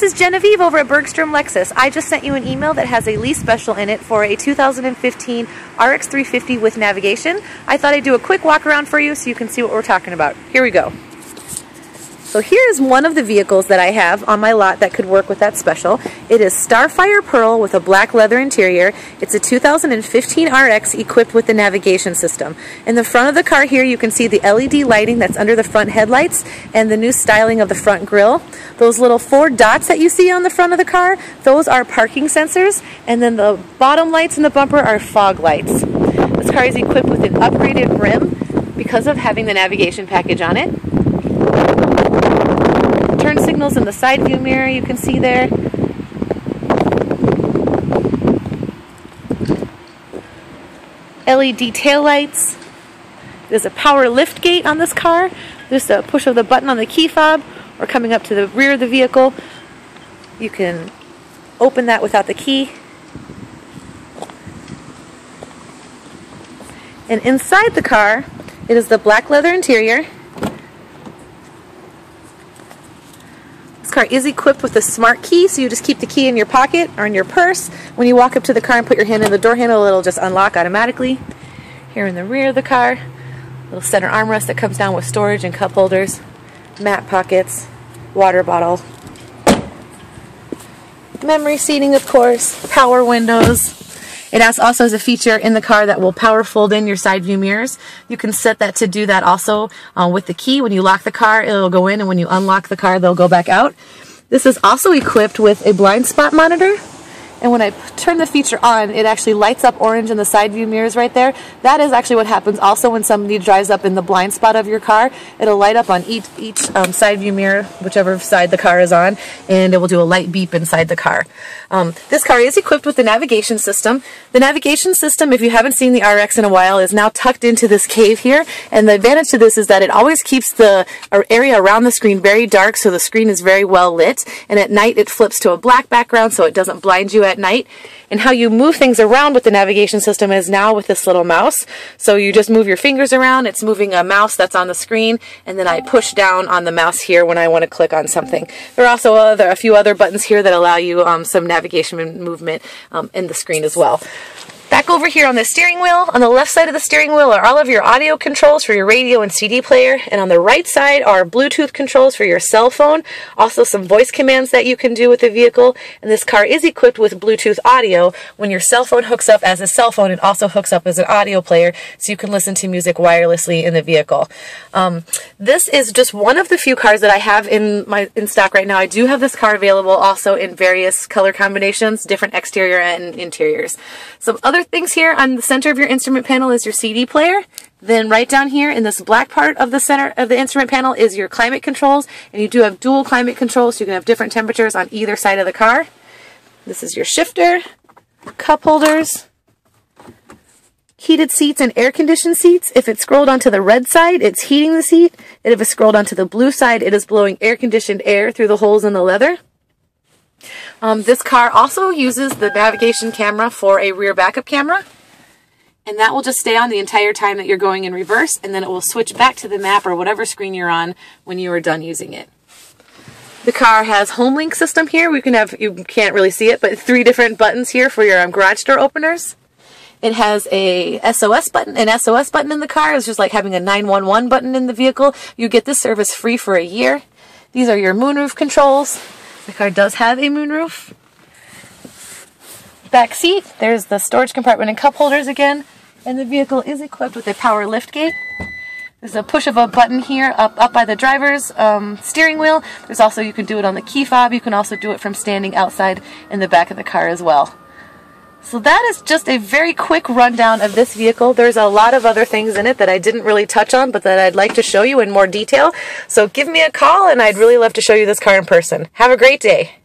this is Genevieve over at Bergstrom Lexus. I just sent you an email that has a lease special in it for a 2015 RX 350 with navigation. I thought I'd do a quick walk around for you so you can see what we're talking about. Here we go. So here's one of the vehicles that I have on my lot that could work with that special. It is Starfire Pearl with a black leather interior. It's a 2015 RX equipped with the navigation system. In the front of the car here you can see the LED lighting that's under the front headlights and the new styling of the front grille. Those little four dots that you see on the front of the car, those are parking sensors and then the bottom lights in the bumper are fog lights. This car is equipped with an upgraded rim because of having the navigation package on it signals in the side view mirror you can see there. LED tail lights. There's a power lift gate on this car. Just a push of the button on the key fob or coming up to the rear of the vehicle. You can open that without the key. And inside the car, it is the black leather interior. Car is equipped with a smart key, so you just keep the key in your pocket or in your purse. When you walk up to the car and put your hand in the door handle, it'll just unlock automatically. Here in the rear of the car, little center armrest that comes down with storage and cup holders, mat pockets, water bottle, memory seating of course, power windows, it also has a feature in the car that will power fold in your side view mirrors. You can set that to do that also uh, with the key. When you lock the car, it'll go in, and when you unlock the car, they'll go back out. This is also equipped with a blind spot monitor and when I turn the feature on, it actually lights up orange in the side view mirrors right there. That is actually what happens also when somebody drives up in the blind spot of your car. It'll light up on each, each um, side view mirror, whichever side the car is on, and it will do a light beep inside the car. Um, this car is equipped with the navigation system. The navigation system, if you haven't seen the RX in a while, is now tucked into this cave here, and the advantage to this is that it always keeps the area around the screen very dark, so the screen is very well lit, and at night it flips to a black background so it doesn't blind you at night. And how you move things around with the navigation system is now with this little mouse. So you just move your fingers around. It's moving a mouse that's on the screen. And then I push down on the mouse here when I want to click on something. There are also other, a few other buttons here that allow you um, some navigation movement um, in the screen as well. Back over here on the steering wheel, on the left side of the steering wheel are all of your audio controls for your radio and CD player, and on the right side are Bluetooth controls for your cell phone, also some voice commands that you can do with the vehicle, and this car is equipped with Bluetooth audio. When your cell phone hooks up as a cell phone, it also hooks up as an audio player, so you can listen to music wirelessly in the vehicle. Um, this is just one of the few cars that I have in my in stock right now. I do have this car available also in various color combinations, different exterior and interiors. Some other things here on the center of your instrument panel is your CD player. Then right down here in this black part of the center of the instrument panel is your climate controls. And you do have dual climate controls, so you can have different temperatures on either side of the car. This is your shifter, cup holders, heated seats and air conditioned seats. If it's scrolled onto the red side, it's heating the seat. And if it's scrolled onto the blue side, it is blowing air conditioned air through the holes in the leather. Um, this car also uses the navigation camera for a rear backup camera. And that will just stay on the entire time that you're going in reverse, and then it will switch back to the map or whatever screen you're on when you are done using it. The car has home link system here. We can have, you can't really see it, but three different buttons here for your um, garage door openers. It has a SOS button, an SOS button in the car. It's just like having a 911 button in the vehicle. You get this service free for a year. These are your moonroof controls. The car does have a moonroof. Back seat, there's the storage compartment and cup holders again. And the vehicle is equipped with a power lift gate. There's a push of a button here up, up by the driver's um, steering wheel. There's also, you can do it on the key fob. You can also do it from standing outside in the back of the car as well. So that is just a very quick rundown of this vehicle. There's a lot of other things in it that I didn't really touch on, but that I'd like to show you in more detail. So give me a call and I'd really love to show you this car in person. Have a great day.